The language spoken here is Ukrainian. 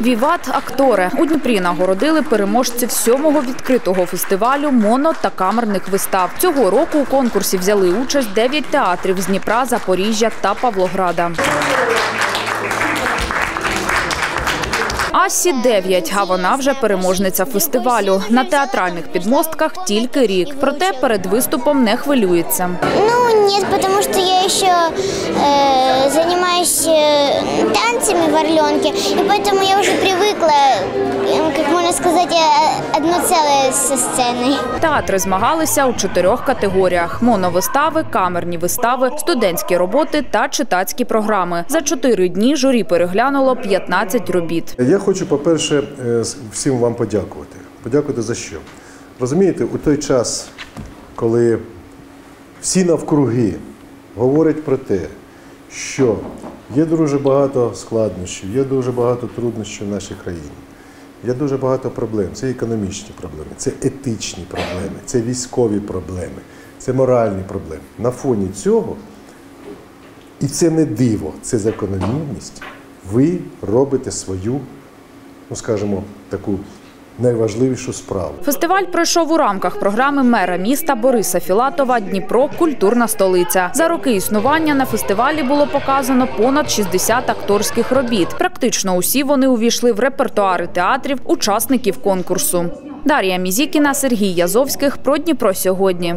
Віват актори у Дніпрі нагородили переможців сьомого відкритого фестивалю моно та камерних вистав. Цього року у конкурсі взяли участь 9 театрів з Дніпра, Запоріжжя та Павлограда. Асі 9, а вона вже переможниця фестивалю. На театральних підмостках тільки рік. Проте перед виступом не хвилюється. Ну, нет, потому что я занимаюсь э, танцами в Орленке, и поэтому я уже привыкла, э, как можно сказать, э, одно целое со сценой. Театри змагалися у чотирьох категоріях: моновистави, камерні вистави, студентські роботи та читацькі програми. За чотири дні журі переглянуло 15 робіт. Я хочу, по-перше, е, всім вам подякувати. Подякувати за що? Розумієте, у той час, коли всі навкруги говорять про те, що є дуже багато складнощів, є дуже багато труднощів в нашій країні, є дуже багато проблем. Це економічні проблеми, це етичні проблеми, це військові проблеми, це моральні проблеми. На фоні цього і це не диво, це закономірність. Ви робите свою, ну скажімо, таку найважливішу справу. Фестиваль пройшов у рамках програми мера міста Бориса Філатова Дніпро Культурна столиця. За роки існування на фестивалі було показано понад 60 акторських робіт. Практично усі вони увійшли в репертуари театрів, учасників конкурсу. Дар'я Мізікіна, Сергій Язовських про Дніпро сьогодні.